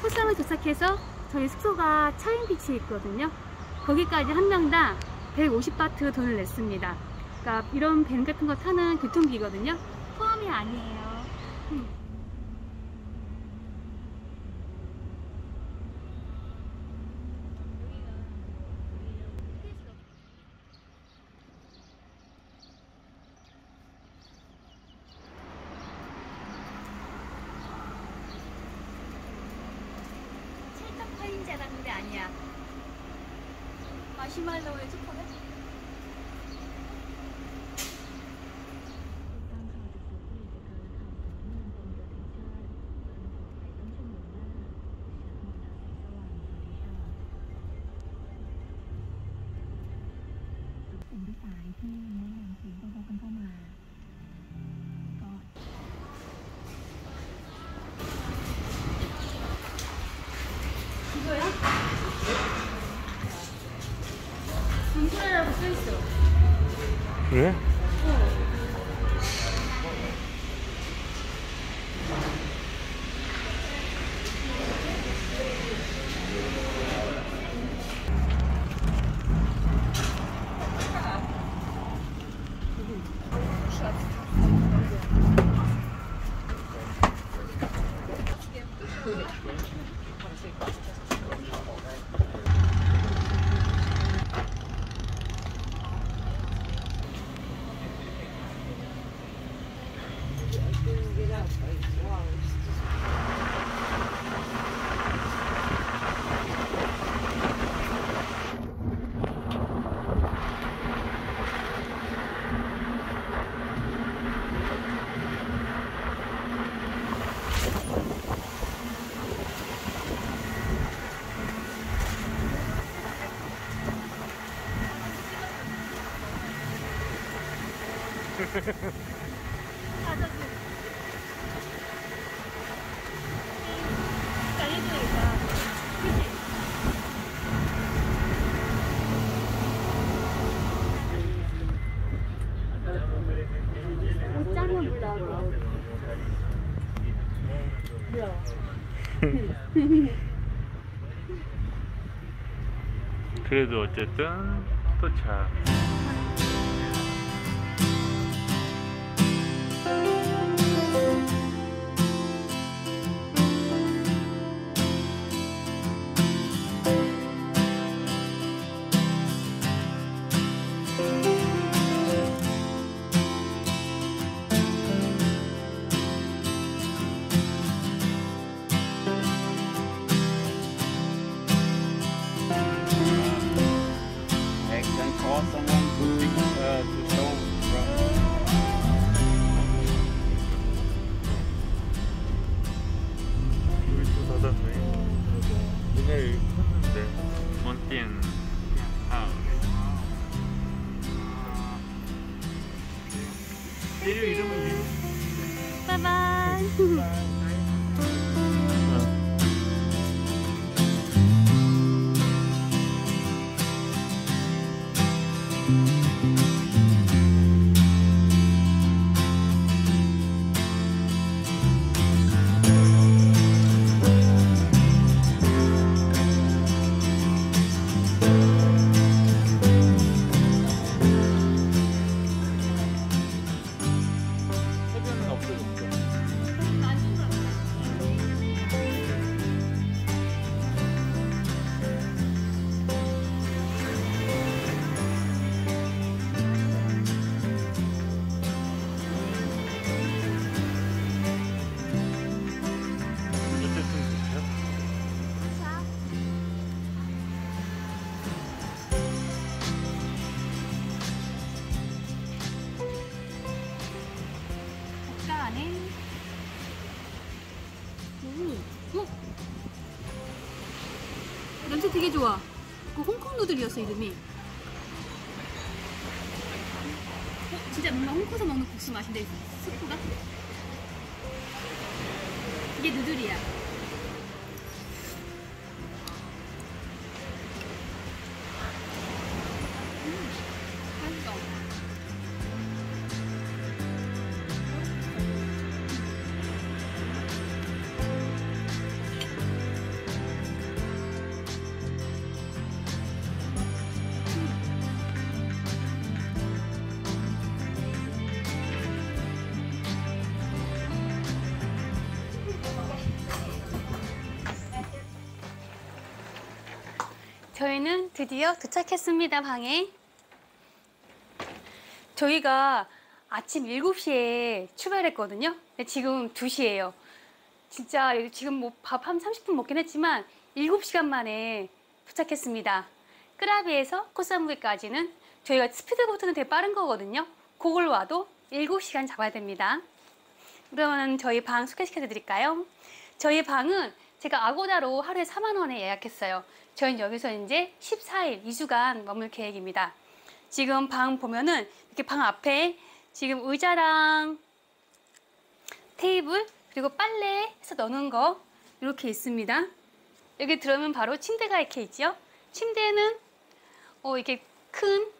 포상을 도착해서 저희 숙소가 차인비치에 있거든요. 거기까지 한 명당 150바트 돈을 냈습니다. 그러니까 이런 밴 같은 거 타는 교통비거든요. 포함이 아니에요. 음. 찰떡 파인 줄 알았는데 아니야. 마시멜로우의 초콜릿? 그 그래도 어쨌든 도착. 嗯。되게 좋아. 그 홍콩 누들이었어 이름이. 어, 진짜 뭔가 홍콩에서 먹는 국수 맛인데 스프가? 이게 누들이야. 저희는 드디어 도착했습니다, 방에. 저희가 아침 7시에 출발했거든요. 근데 지금 2시예요. 진짜 지금 뭐 밥 한 30분 먹긴 했지만 7시간 만에 도착했습니다. 끄라비에서 코사무이까지는 저희가 스피드보트는 되게 빠른 거거든요. 그걸 와도 7시간 잡아야 됩니다. 그러면 저희 방 소개시켜 드릴까요? 저희 방은 제가 아고다로 하루에 4만 원에 예약했어요. 저희는 여기서 이제 14일, 2주간 머물 계획입니다. 지금 방 보면은 이렇게 방 앞에 지금 의자랑 테이블 그리고 빨래 해서 넣는 거 이렇게 있습니다. 여기 들어오면 바로 침대가 이렇게 있죠. 침대는 어 이게 큰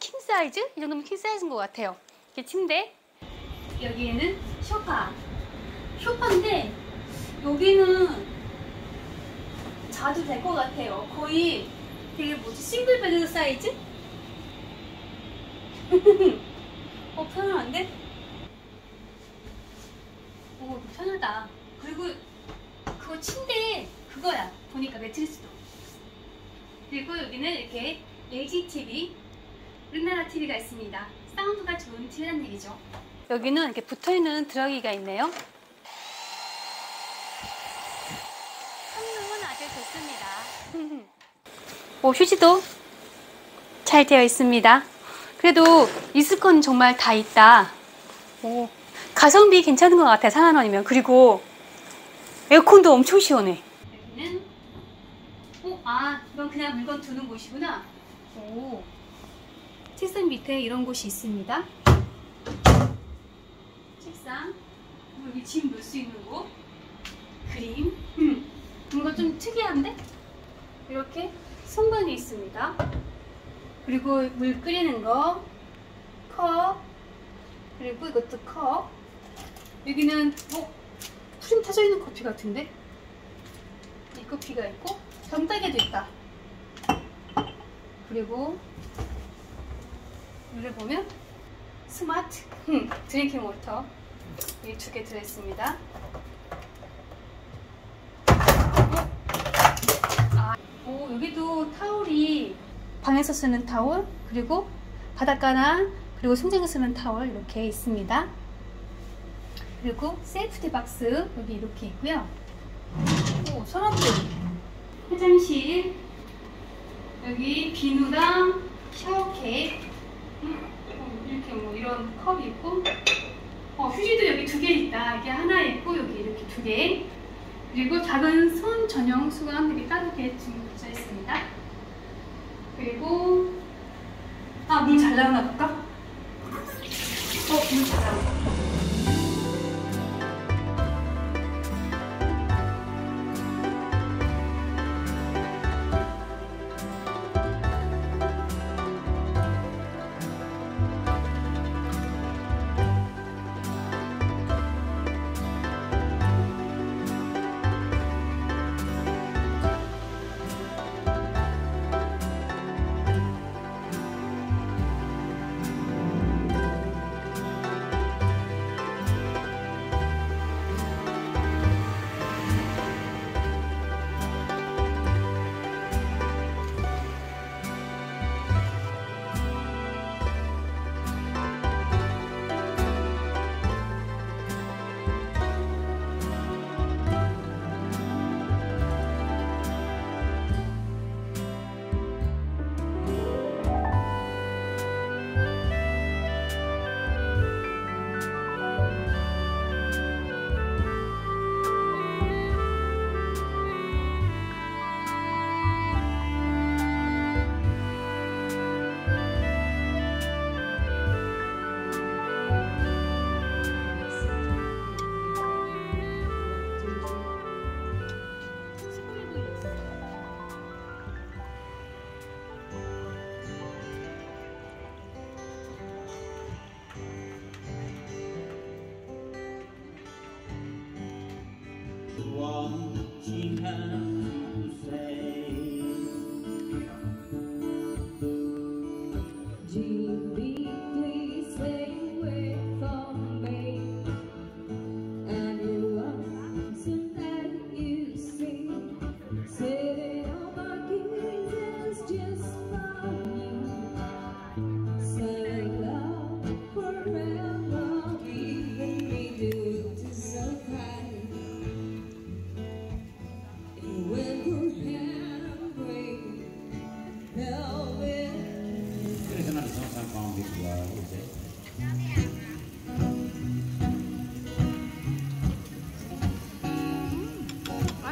킹 사이즈 이 정도면 킹 사이즈인 것 같아요. 이게 침대 여기에는 소파 소파인데 여기는 자도 될것 같아요. 거의 되게 뭐지 싱글 베드 사이즈? 어 편안한데? 오 편하다. 그리고 그거 침대 그거야. 보니까 매트리스도. 그리고 여기는 이렇게 LG TV 우리나라 TV가 있습니다. 사운드가 좋은 TV란 얘기죠. 여기는 이렇게 붙어있는 드러기가 있네요. 성능은 아주 좋습니다. 오, 휴지도 잘 되어 있습니다. 그래도 있을 건 정말 다 있다. 오, 가성비 괜찮은 것 같아, 4만 원이면. 그리고 에어컨도 엄청 시원해. 여기는, 오, 아, 이건 그냥 물건 두는 곳이구나. 오, 책상 밑에 이런 곳이 있습니다. 책상, 여기 짐 넣을 수 있는 곳, 그림. 음, 뭔가 좀 특이한데? 이렇게 선반이 있습니다. 그리고 물 끓이는 거, 컵, 그리고 이것도 컵. 여기는 어? 프림 타져 있는 커피 같은데? 이 커피가 있고 병따개도 있다. 그리고 여기 보면 스마트 음, drinking water 이 두 개 들어있습니다. 아, 오, 여기도 타올이 방에서 쓰는 타올 그리고 바닷가나 그리고 수영장에 쓰는 타올 이렇게 있습니다. 그리고 safety box 여기 이렇게 있고요. 오, 서랍도 화장실 여기 비누랑 샤워캡 어, 이렇게 뭐 이런 컵이 있고 어, 휴지도 여기 두 개 있다. 이게 하나 있고 여기 이렇게 두 개. 그리고 작은 손 전용 수건들이 따로 이렇게 붙여 있습니다. 그리고 아 물 잘 나오나 볼까? 어, 물 잘 나오네.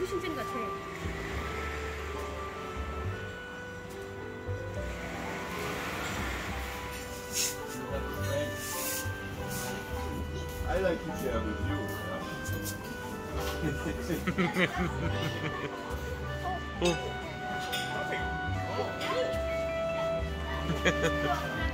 우리 신생 같아. I like to share with you. oh. oh.